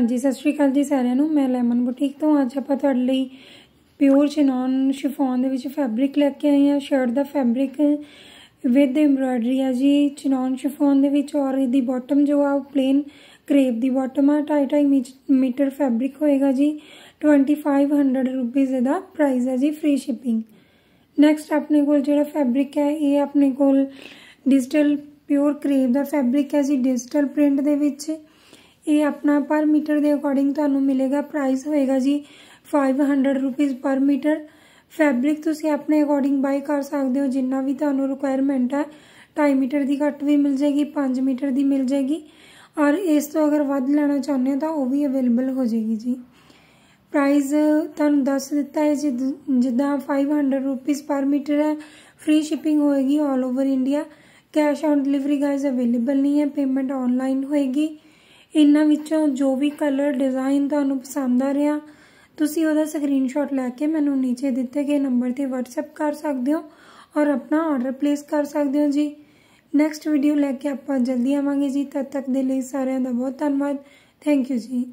ਹਾਂਜੀ, ਸਤਿ ਸ਼੍ਰੀ ਅਕਾਲ ਜੀ ਸਾਰਿਆਂ ਨੂੰ। ਮੈਂ ਲੈਮਨ ਬੁਟੀਕ ਤੋਂ। ਅੱਜ ਆਪਾਂ ਤੁਹਾਡੇ ਲਈ ਪਿਓਰ ਚਿਨੌਨ ਸ਼ਿਫੋਨ ਦੇ ਵਿੱਚ ਫੈਬਰਿਕ ਲੈ ਕੇ ਆਏ ਹਾਂ। ਸ਼ਰਟ ਦਾ ਫੈਬਰਿਕ ਵਿਦ ਐਮਬ੍ਰਾਇਡਰੀ ਆ ਜੀ। ਚਿਨੌਨ ਸ਼ਿਫੋਨ ਦੇ ਵਿੱਚ ਔਰ ਇਹਦੀ ਬਾਟਮ ਜੋ ਆ, ਉਹ ਪਲੇਨ ਕਰੇਪ ਦੀ ਬਾਟਮ ਆ। 2.5 ਮੀਟਰ ਫੈਬਰਿਕ ਹੋਏਗਾ ਜੀ। 2500 ਰੁਪਏ ਇਹਦਾ ਪ੍ਰਾਈਸ ਹੈ ਜੀ ਫ੍ਰੀ ਸ਼ਿਪਿੰਗ ਨੈਕਸਟ ਆਪਣੇ ਕੋਲ ਜਿਹੜਾ ਫੈਬਰਿਕ ਹੈ ਇਹ ਆਪਣੇ ਕੋਲ ਡਿਜੀਟਲ ਪਿਓਰ ਕਰੇਪ ਦਾ ਫੈਬਰਿਕ ਹੈ ਜੀ ਡਿਜੀਟਲ ਪ੍ਰਿੰਟ ਦੇ ਵਿੱਚ। ਇਹ ਆਪਣਾ ਪਰ ਮੀਟਰ ਦੇ ਅਕੋਰਡਿੰਗ ਤੁਹਾਨੂੰ ਮਿਲੇਗਾ ਪ੍ਰਾਈਸ ਹੋਏਗਾ ਜੀ 500 ਰੁਪਏ ਪਰ ਮੀਟਰ ਫੈਬਰਿਕ ਤੁਸੀਂ ਆਪਣੇ ਅਕੋਰਡਿੰਗ ਬਾਈ ਕਰ ਸਕਦੇ ਹੋ, ਜਿੰਨਾ ਵੀ ਤੁਹਾਨੂੰ ਰਿਕੁਆਇਰਮੈਂਟ ਹੈ 2.5 ਮੀਟਰ ਦੀ ਘੱਟ ਵੀ ਮਿਲ ਜਾਏਗੀ 5 ਮੀਟਰ ਦੀ ਮਿਲ ਜਾਏਗੀ। ਔਰ ਇਸ ਤੋਂ ਅਗਰ ਵੱਧ ਲੈਣਾ ਚਾਹੁੰਦੇ ਹੋ ਤਾਂ ਉਹ ਵੀ ਅਵੇਲੇਬਲ ਹੋ ਜਾਏਗੀ ਜੀ। ਪ੍ਰਾਈਸ ਤੁਹਾਨੂੰ ਦੱਸ ਦਿੱਤਾ ਹੈ, ਜਿੱਦਾਂ 500 ਰੁਪਏ ਪਰ ਮੀਟਰ ਹੈ ਫ੍ਰੀ ਸ਼ਿਪਿੰਗ ਹੋਏਗੀ 올 over India cash on delivery guys available ਨਹੀਂ ਹੈ ਪੇਮੈਂਟ ਆਨਲਾਈਨ ਹੋਏਗੀ। ਇਹਨਾਂ ਵਿੱਚੋਂ ਜੋ ਵੀ ਕਲਰ ਡਿਜ਼ਾਈਨ ਤੁਹਾਨੂੰ ਪਸੰਦ ਆ ਰਿਹਾ, ਤੁਸੀਂ ਉਹਦਾ ਸਕਰੀਨਸ਼ਾਟ ਲੈ ਕੇ ਮੈਨੂੰ ਨੀਚੇ ਦਿੱਤੇ ਗਏ ਨੰਬਰ ਤੇ WhatsApp ਕਰ ਸਕਦੇ ਹੋ ਔਰ ਆਪਣਾ ਆਰਡਰ ਪਲੇਸ ਕਰ ਸਕਦੇ ਹੋ ਜੀ। ਨੈਕਸਟ ਵੀਡੀਓ ਲੈ ਕੇ ਆਪਾਂ ਜਲਦੀ ਆਵਾਂਗੇ ਜੀ। ਤਦ ਤੱਕ ਦੇ ਲਈ ਸਾਰਿਆਂ ਦਾ ਬਹੁਤ ਧੰਨਵਾਦ। ਥੈਂਕ ਯੂ ਜੀ।